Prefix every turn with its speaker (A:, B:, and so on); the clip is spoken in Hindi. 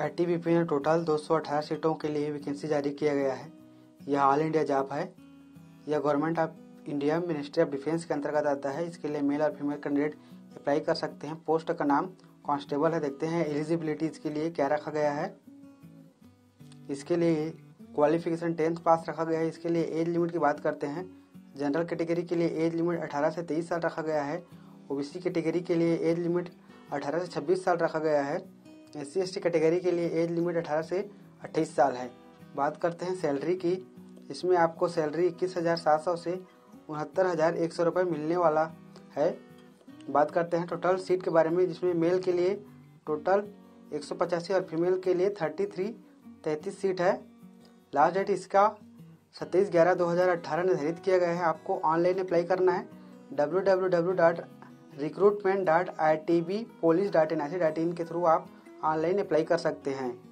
A: आई टी में टोटल 218 सीटों के लिए वैकेंसी जारी किया गया है। यह ऑल इंडिया जॉब है। यह government of India ministry of defence के अंतर्गत आता है। इसके लिए मेल और फीमेल कैंडिडेट अप्लाई कर सकते हैं। पोस्ट का नाम कांस्टेबल है। देखते हैं एलिजिबिलिटी इसके लिए क्या रखा गया है। इसके लिए क्वालिफिकेशन टेंथ पास रखा गया है। इसके लिए एज लिमिट की बात करते हैं। जनरल कैटेगरी के लिए एज लिमिट 18 से 23 साल रखा गया है। ओबीसी कैटेगरी के लिए एज लिमिट 18 से 26 साल रखा गया है। एस सी कैटेगरी के लिए एज लिमिट 18 से 28 साल है। बात करते हैं सैलरी की। इसमें आपको सैलरी इक्कीस हज़ार सात सौ से उनहत्तर हज़ार एक सौ रुपये मिलने वाला है। बात करते हैं टोटल सीट के बारे में, जिसमें मेल के लिए टोटल एक सौ पचासी और फीमेल के लिए थर्टी थ्री तैंतीस सीट है। लास्ट डेट इसका सत्ताईस ग्यारह दो हज़ार अट्ठारह निर्धारित किया गया है। आपको ऑनलाइन अप्लाई करना है W W W dot recruitment dot I T B police dot N I C dot in के थ्रू आप ऑनलाइन अप्लाई कर सकते हैं।